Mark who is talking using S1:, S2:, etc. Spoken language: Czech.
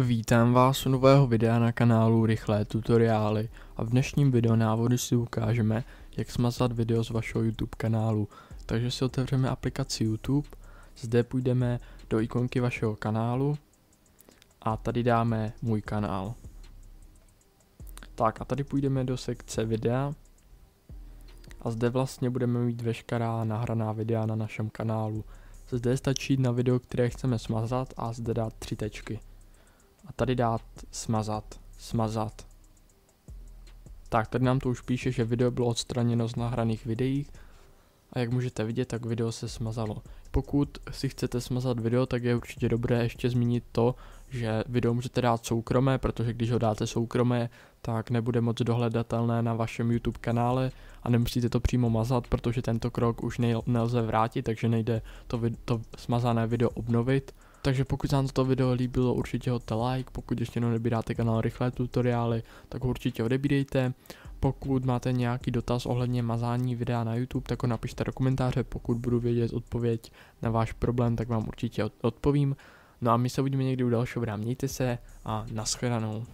S1: Vítám vás u nového videa na kanálu Rychlé tutoriály a v dnešním videonávodu si ukážeme, jak smazat video z vašeho YouTube kanálu. Takže si otevřeme aplikaci YouTube, zde půjdeme do ikonky vašeho kanálu a tady dáme můj kanál. Tak a tady půjdeme do sekce videa a zde vlastně budeme mít veškerá nahraná videa na našem kanálu. Zde stačí na video, které chceme smazat a zde dát tři tečky a tady dát smazat, smazat. Tak, tady nám to už píše, že video bylo odstraněno z nahraných videí a jak můžete vidět, tak video se smazalo. Pokud si chcete smazat video, tak je určitě dobré ještě zmínit to, že video můžete dát soukromé, protože když ho dáte soukromé, tak nebude moc dohledatelné na vašem YouTube kanále a nemusíte to přímo mazat, protože tento krok už nelze vrátit, takže nejde to, to smazané video obnovit takže pokud se vám toto video líbilo, určitě hoďte like, pokud ještě neodebíráte kanál Rychlé tutoriály, tak určitě odebírejte. Pokud máte nějaký dotaz ohledně mazání videa na YouTube, tak ho napište do komentáře, pokud budu vědět odpověď na váš problém, tak vám určitě odpovím. No a my se uvidíme někdy u dalšího videa, mějte se a nashledanou.